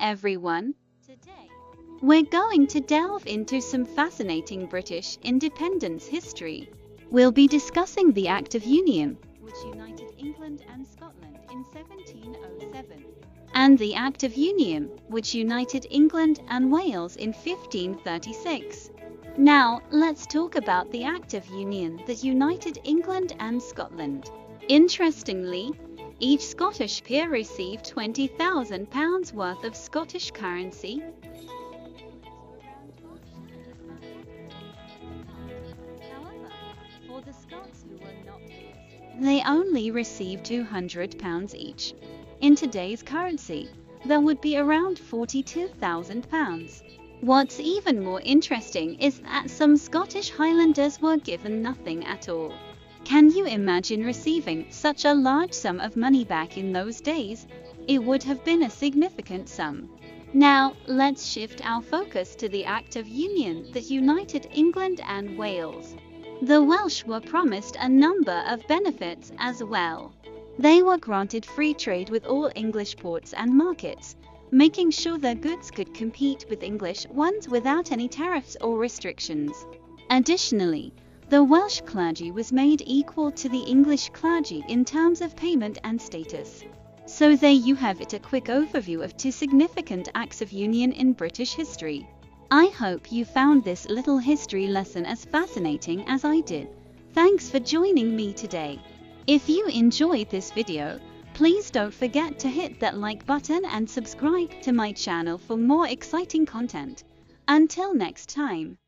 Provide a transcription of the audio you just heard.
everyone. Today, we're going to delve into some fascinating British independence history. We'll be discussing the Act of Union, which united England and Scotland in 1707, and the Act of Union, which united England and Wales in 1536. Now, let's talk about the Act of Union that united England and Scotland. Interestingly, each Scottish peer received £20,000 worth of Scottish currency. However, for the Scots who were not peers, they only received £200 each. In today's currency, that would be around £42,000. What's even more interesting is that some Scottish Highlanders were given nothing at all. Can you imagine receiving such a large sum of money back in those days? It would have been a significant sum. Now, let's shift our focus to the Act of Union that united England and Wales. The Welsh were promised a number of benefits as well. They were granted free trade with all English ports and markets, making sure their goods could compete with English ones without any tariffs or restrictions. Additionally, the Welsh clergy was made equal to the English clergy in terms of payment and status. So there you have it a quick overview of two significant acts of union in British history. I hope you found this little history lesson as fascinating as I did. Thanks for joining me today. If you enjoyed this video, Please don't forget to hit that like button and subscribe to my channel for more exciting content. Until next time.